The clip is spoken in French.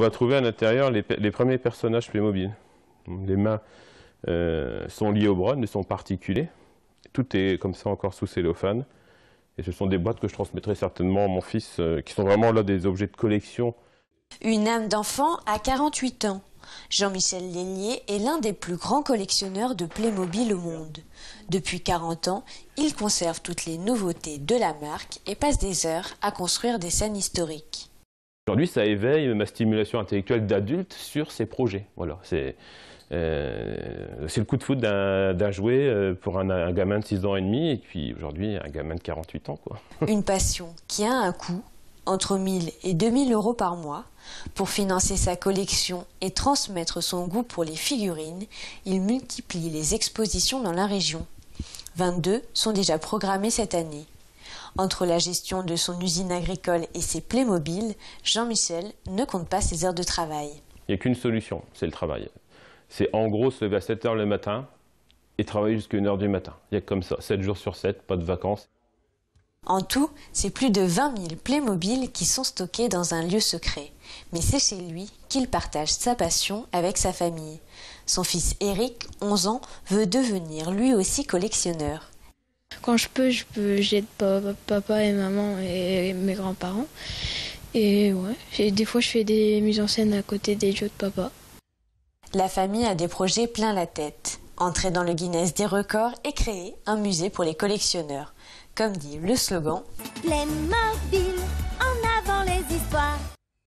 On va trouver à l'intérieur les, premiers personnages Playmobil. Les mains euh, sont liées au bras, ne sont pas articulées. Tout est comme ça encore sous cellophane. Et ce sont des boîtes que je transmettrai certainement à mon fils, euh, qui sont vraiment là des objets de collection. Une âme d'enfant à 48 ans. Jean-Michel Lénier est l'un des plus grands collectionneurs de Playmobil au monde. Depuis 40 ans, il conserve toutes les nouveautés de la marque et passe des heures à construire des scènes historiques. Aujourd'hui, ça éveille ma stimulation intellectuelle d'adulte sur ces projets. Voilà, c'est euh, le coup de foot d'un jouet euh, pour un, gamin de 6 ans et demi et puis aujourd'hui un gamin de 48 ans. Quoi. Une passion qui a un coût entre 1000 et 2000 euros par mois. Pour financer sa collection et transmettre son goût pour les figurines, il multiplie les expositions dans la région. 22 sont déjà programmées cette année. Entre la gestion de son usine agricole et ses Playmobil, Jean-Michel ne compte pas ses heures de travail. Il n'y a qu'une solution, c'est le travail. C'est en gros se lever à 7 heures le matin et travailler jusqu'à 1 heure du matin. Il y a comme ça, 7 jours sur 7, pas de vacances. En tout, c'est plus de 20 000 Playmobil qui sont stockés dans un lieu secret. Mais c'est chez lui qu'il partage sa passion avec sa famille. Son fils Eric, 11 ans, veut devenir lui aussi collectionneur. Quand je peux, je peux j'aide papa et maman et mes grands-parents. Et ouais, et des fois je fais des mises en scène à côté des jeux de papa. La famille a des projets plein la tête. Entrer dans le Guinness des records et créer un musée pour les collectionneurs. Comme dit le slogan, Playmobil